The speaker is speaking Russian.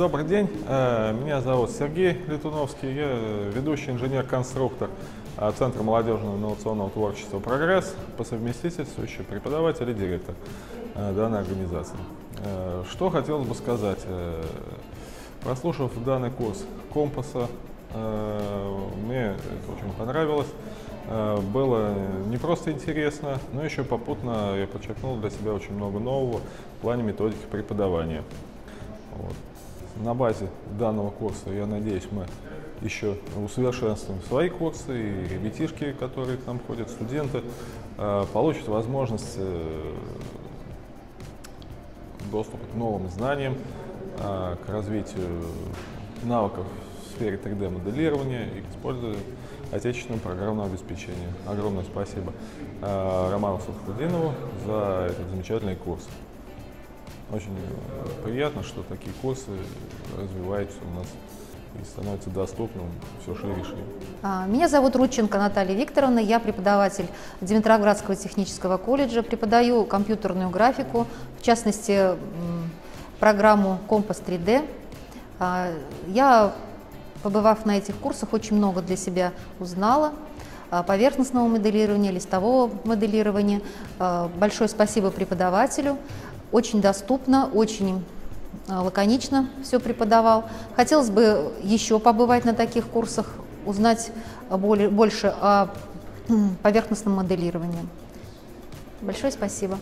Добрый день, Э, меня зовут Сергей Летуновский, я ведущий инженер-конструктор э, Центра молодежного инновационного творчества «Прогресс», по совместительству еще преподаватель и директор э, данной организации. Что хотелось бы сказать, прослушав данный курс компаса, мне это очень понравилось. Было не просто интересно, но еще попутно я подчеркнул для себя очень много нового в плане методики преподавания. Вот. На базе данного курса, я надеюсь, мы еще усовершенствуем свои курсы, и ребятишки, которые к нам ходят, студенты, э, получат возможность э, доступа к новым знаниям, э, к развитию навыков в сфере 3D-моделирования и к отечественного программного обеспечения. Огромное спасибо Роману Сухудинову за этот замечательный курс. Очень приятно, что такие курсы развиваются у нас и становятся доступным все шире и шире. А, Меня зовут Рудченко Наталья Викторовна, я преподаватель Димитроградского технического колледжа, преподаю компьютерную графику, в частности, программу Компас 3D. А, Я, побывав на этих курсах, очень много для себя узнала поверхностного моделирования, листового моделирования. А, Большое спасибо преподавателю. Очень доступно, очень а, лаконично все преподавал. Хотелось бы еще побывать на таких курсах, узнать более, больше о поверхностном моделировании. Большое спасибо.